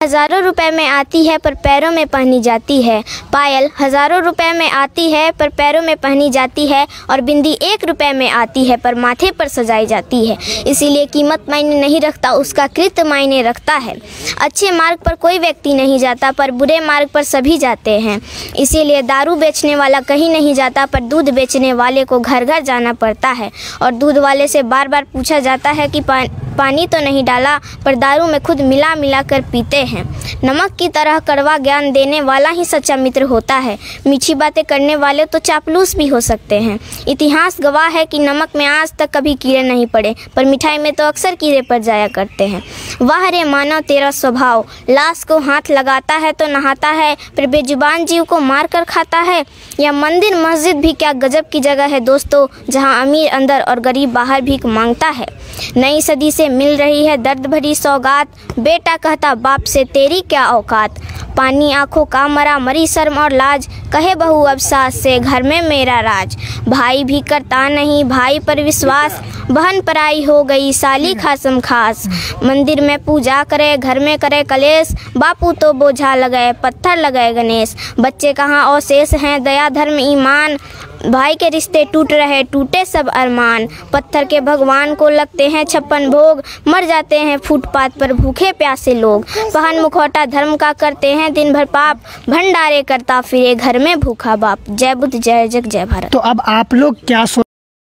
हज़ारों रुपए में आती है, पर पैरों में पहनी जाती है। पायल हज़ारों रुपए में आती है, पर पैरों में पहनी जाती है, और बिंदी एक रुपए में आती है, पर माथे पर सजाई जाती है। इसीलिए कीमत मायने नहीं रखता, उसका कृत मायने रखता है। अच्छे मार्ग पर कोई व्यक्ति नहीं जाता, पर बुरे मार्ग पर सभी जाते हैं। इसीलिए दारू बेचने वाला कहीं नहीं जाता, पर दूध बेचने वाले को घर घर जाना पड़ता है। और दूध वाले से बार बार पूछा जाता है कि पानी तो नहीं डाला, पर दारू में खुद मिला मिला कर पीते हैं। नमक की तरह कड़वा ज्ञान देने वाला ही सच्चा मित्र होता है। मीठी बातें करने वाले तो चापलूस भी हो सकते हैं। इतिहास गवाह है कि नमक में आज तक कभी कीड़े नहीं पड़े, पर मिठाई में तो अक्सर कीड़े पड़ जाया करते हैं। वाह रे मानव, तेरा स्वभाव। लाश को हाथ लगाता है तो नहाता है फिर बेजुबान जीव को मार कर खाता है। यह मंदिर, मस्जिद भी क्या गजब की जगह है दोस्तों, जहाँ अमीर अंदर और गरीब बाहर भीख माँगता है। नई सदी से मिल रही है दर्द भरी सौगात। बेटा कहता बाप से तेरी क्या औकात? पानी आँखों का मरा मरी शर्म और लाज। कहे बहू, अब सास से घर में मेरा राज। भाई भी करता नहीं, भाई पर विश्वास। बहन पराई हो गई, साली खासम खास। मंदिर में पूजा करे, घर में करे कलेश। बापू तो बोझा लगाए, पत्थर लगाए गणेश। बच्चे कहाँ अवशेष हैं, दया धर्म ईमान। भाई के रिश्ते टूट रहे, टूटे सब अरमान। पत्थर के भगवान को लगते हैं छप्पन भोग। मर जाते हैं फुटपाथ पर भूखे प्यासे लोग। पहन मुखौटा धर्म का करते हैं दिन भर पाप। भंडारे करता फिरे घर में भूखा बाप। जय बुद्ध, जय जग, जय भारत। तो अब आप लोग क्या सोच